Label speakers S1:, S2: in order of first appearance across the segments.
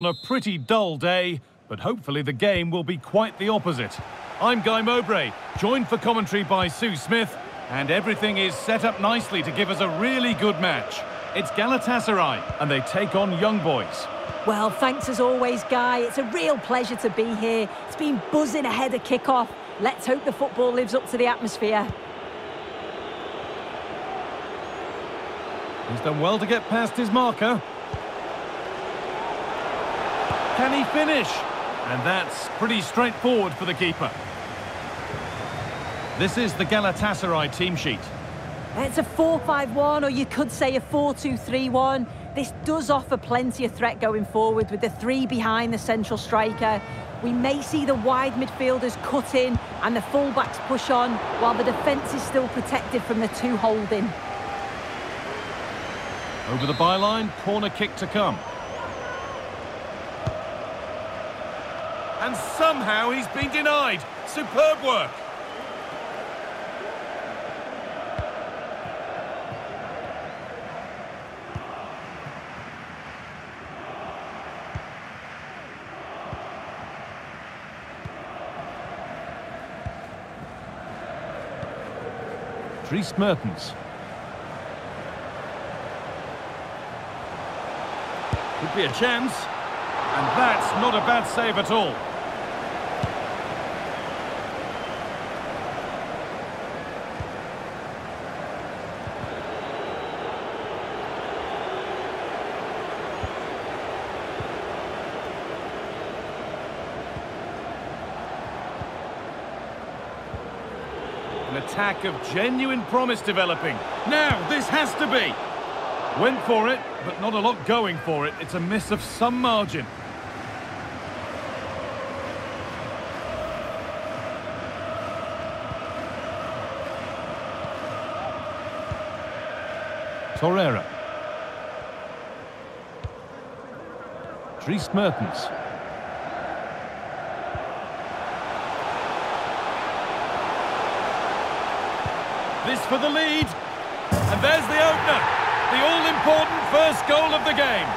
S1: On a pretty dull day, but hopefully the game will be quite the opposite. I'm Guy Mowbray, joined for commentary by Sue Smith, and everything is set up nicely to give us a really good match. It's Galatasaray, and they take on Young Boys.
S2: Well, thanks as always, Guy. It's a real pleasure to be here. It's been buzzing ahead of kick-off. Let's hope the football lives up to the atmosphere.
S1: He's done well to get past his marker. Can he finish? And that's pretty straightforward for the keeper. This is the Galatasaray team sheet.
S2: It's a 4-5-1, or you could say a 4-2-3-1. This does offer plenty of threat going forward with the three behind the central striker. We may see the wide midfielders cut in and the fullbacks push on, while the defence is still protected from the two holding.
S1: Over the byline, corner kick to come. And somehow he's been denied. Superb work. Dries Mertens. Could be a chance. And that's not a bad save at all. An attack of genuine promise developing. Now, this has to be. Went for it, but not a lot going for it. It's a miss of some margin. Torreira. Dries Mertens. This for the lead. And there's the opener. The all-important first goal of the game.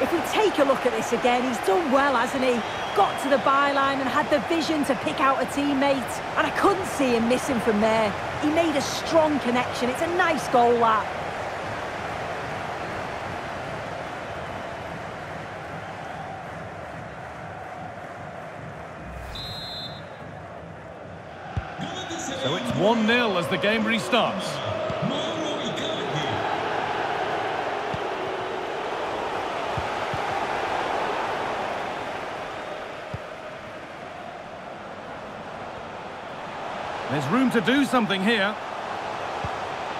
S2: If we take a look at this again, he's done well, hasn't he? Got to the byline and had the vision to pick out a teammate. And I couldn't see him missing from there. He made a strong connection. It's a nice goal, that.
S1: So it's 1-0 as the game restarts. There's room to do something here.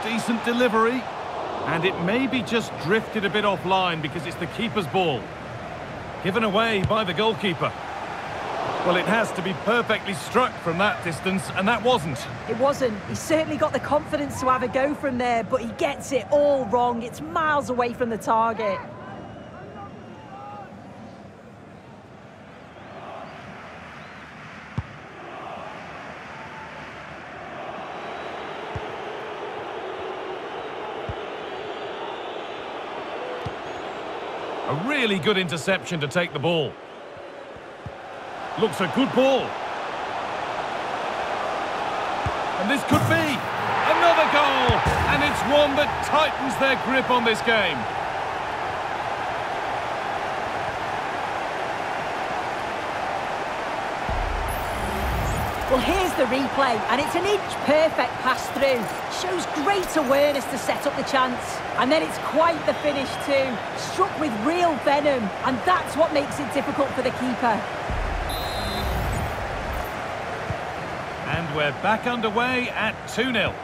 S1: Decent delivery. And it may be just drifted a bit offline because it's the keeper's ball. Given away by the goalkeeper. Well, it has to be perfectly struck from that distance, and that wasn't.
S2: It wasn't. He certainly got the confidence to have a go from there, but he gets it all wrong. It's miles away from the target.
S1: A really good interception to take the ball. Looks a good ball. And this could be another goal. And it's one that tightens their grip on this game.
S2: Well, here's the replay, and it's an inch-perfect pass through. Shows great awareness to set up the chance. And then it's quite the finish too. Struck with real venom, and that's what makes it difficult for the keeper.
S1: And we're back underway at 2-0.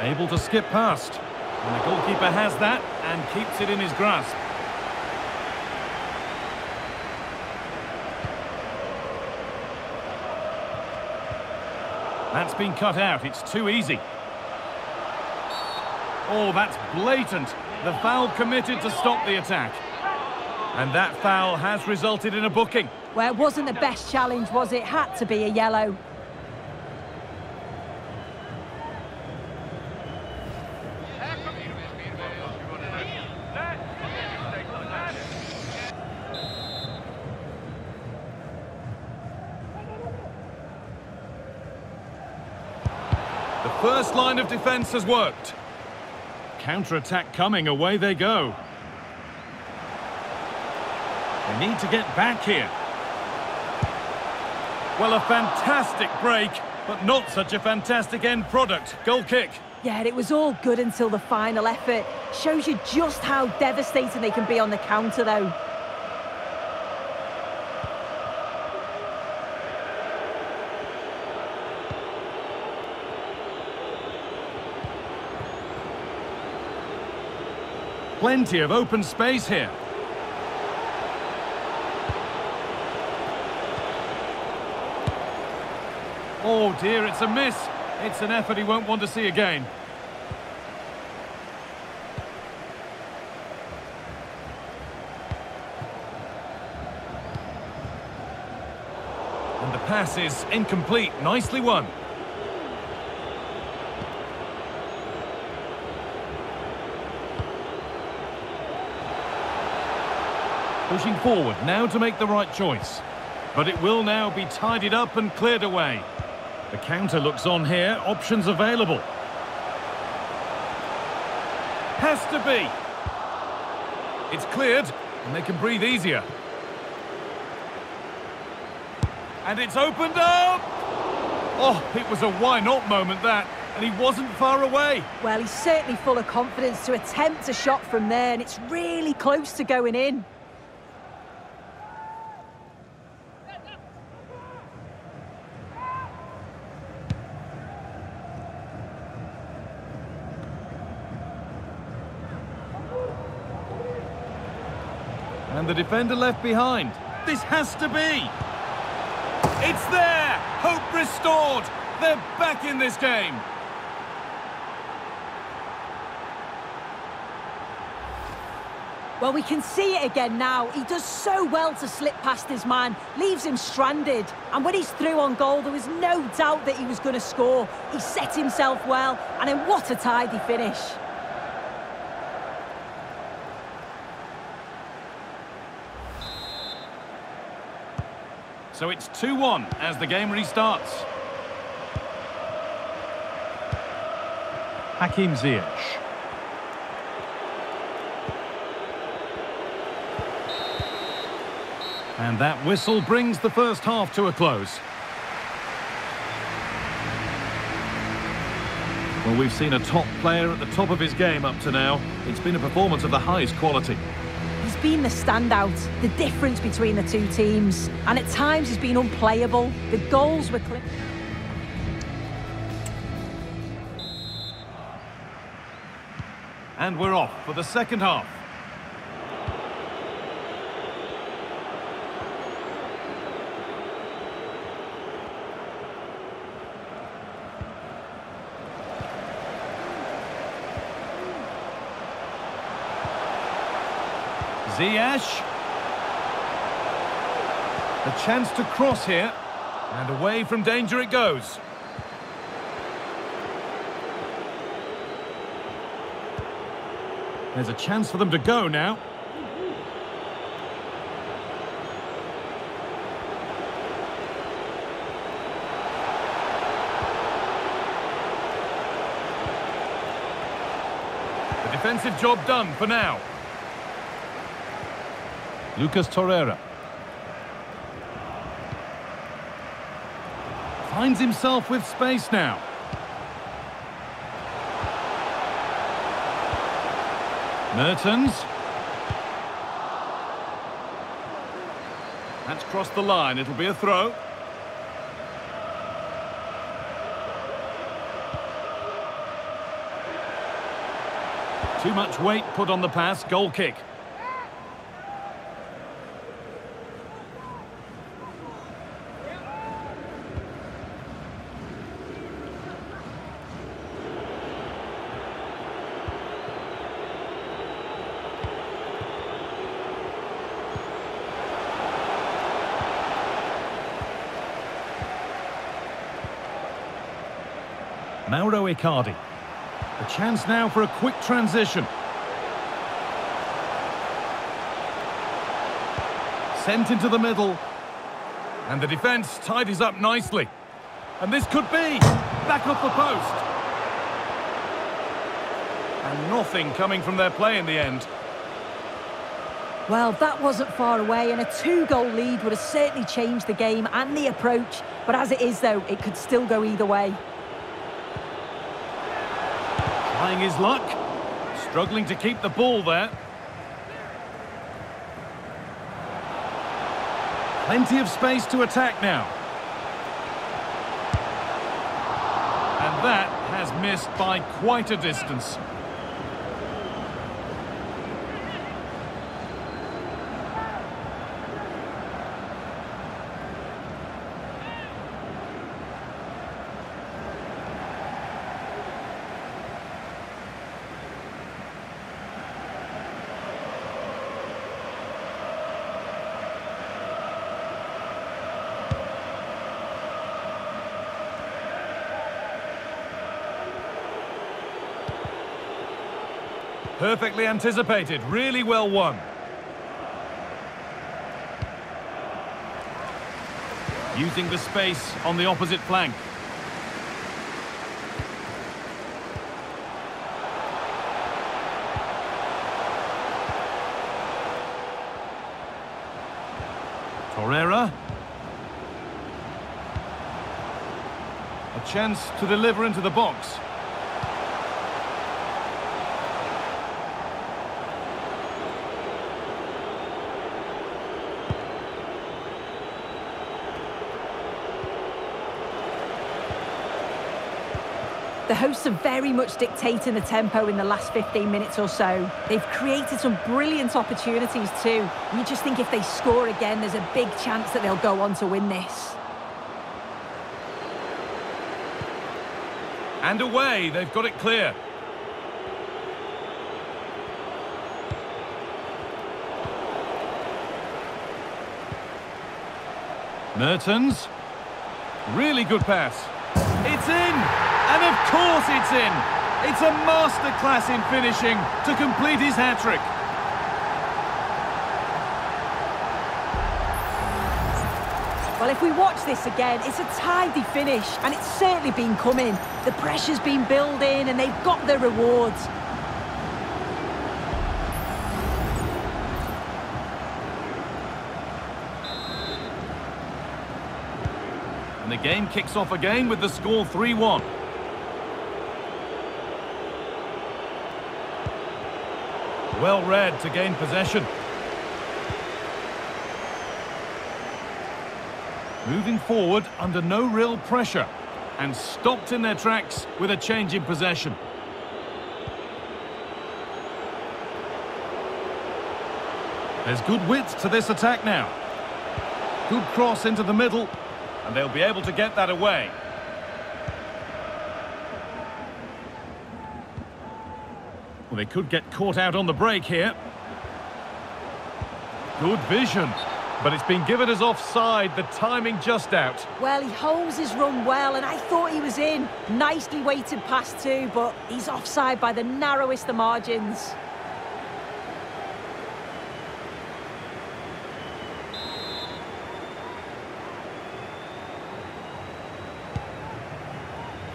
S1: Able to skip past. And the goalkeeper has that and keeps it in his grasp. That's been cut out. It's too easy. Oh, that's blatant. The foul committed to stop the attack. And that foul has resulted in a booking.
S2: Well, it wasn't the best challenge, was it? Had to be a yellow.
S1: The first line of defence has worked. Counter-attack coming, away they go. They need to get back here. Well, a fantastic break, but not such a fantastic end product. Goal kick.
S2: Yeah, it was all good until the final effort. Shows you just how devastating they can be on the counter, though.
S1: Plenty of open space here. Oh dear, it's a miss. It's an effort he won't want to see again. And the pass is incomplete. Nicely won. Pushing forward now to make the right choice. But it will now be tidied up and cleared away. The counter looks on here, options available. Has to be. It's cleared, and they can breathe easier. And it's opened up! Oh, it was a why-not moment, that. And he wasn't far away.
S2: Well, he's certainly full of confidence to attempt a shot from there, and it's really close to going in.
S1: And the defender left behind. This has to be. It's there! Hope restored! They're back in this game!
S2: Well, we can see it again now. He does so well to slip past his man, leaves him stranded. And when he's through on goal, there was no doubt that he was going to score. He set himself well, and then what a tidy finish.
S1: So it's 2-1 as the game restarts. Hakim Ziyech. And that whistle brings the first half to a close. Well, we've seen a top player at the top of his game up to now. It's been a performance of the highest quality.
S2: Been the standout, the difference between the two teams. And at times he's been unplayable. The goals were clear.
S1: And we're off for the second half. Ziyech. A chance to cross here. And away from danger it goes. There's a chance for them to go now. The defensive job done for now. Lucas Torreira. Finds himself with space now. Mertens. That's crossed the line. It'll be a throw. Too much weight put on the pass. Goal kick. Mauro Icardi. A chance now for a quick transition. Sent into the middle. And the defence tidies up nicely. And this could be back off the post. And nothing coming from their play in the end.
S2: Well, that wasn't far away, and a two-goal lead would have certainly changed the game and the approach. But as it is, though, it could still go either way.
S1: Trying his luck. Struggling to keep the ball there. Plenty of space to attack now. And that has missed by quite a distance. Perfectly anticipated, really well won. Using the space on the opposite flank. Torreira. A chance to deliver into the box.
S2: The hosts are very much dictating the tempo in the last 15 minutes or so. They've created some brilliant opportunities too. You just think if they score again, there's a big chance that they'll go on to win this.
S1: And away, they've got it clear. Mertens. Really good pass. It's in! And of course it's in. It's a masterclass in finishing to complete his hat-trick.
S2: Well, if we watch this again, it's a tidy finish, and it's certainly been coming. The pressure's been building, and they've got their rewards.
S1: And the game kicks off again with the score 3-1. Well read to gain possession. Moving forward under no real pressure. And stopped in their tracks with a change in possession. There's good width to this attack now. Good cross into the middle. And they'll be able to get that away. Well, they could get caught out on the break here. Good vision. But it's been given as offside, the timing just out.
S2: Well, he holds his run well, and I thought he was in. Nicely weighted pass too, but he's offside by the narrowest of margins.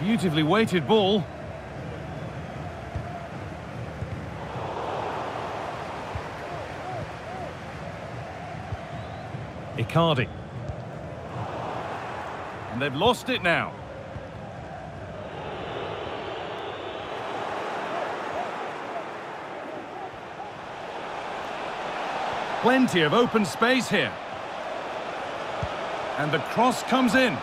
S1: Beautifully weighted ball. Icardi. And they've lost it now. Plenty of open space here. And the cross comes in.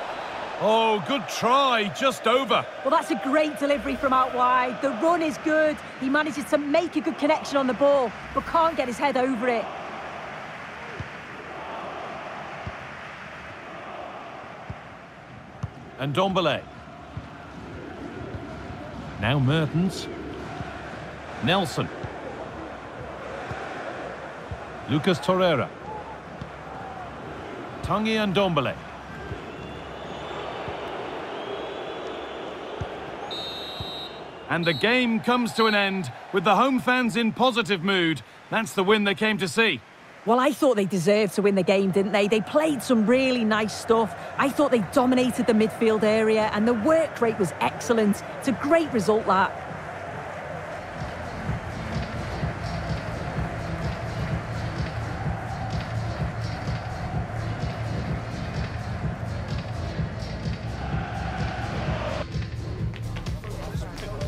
S1: Oh, good try, just over.
S2: Well, that's a great delivery from out wide. The run is good. He manages to make a good connection on the ball, but can't get his head over it.
S1: And Ndombele. Now Mertens. Nelsson. Lucas Torreira. Tanguy and Ndombele. And the game comes to an end with the home fans in positive mood. That's the win they came to see.
S2: Well, I thought they deserved to win the game, didn't they? They played some really nice stuff. I thought they dominated the midfield area and the work rate was excellent. It's a great result, that.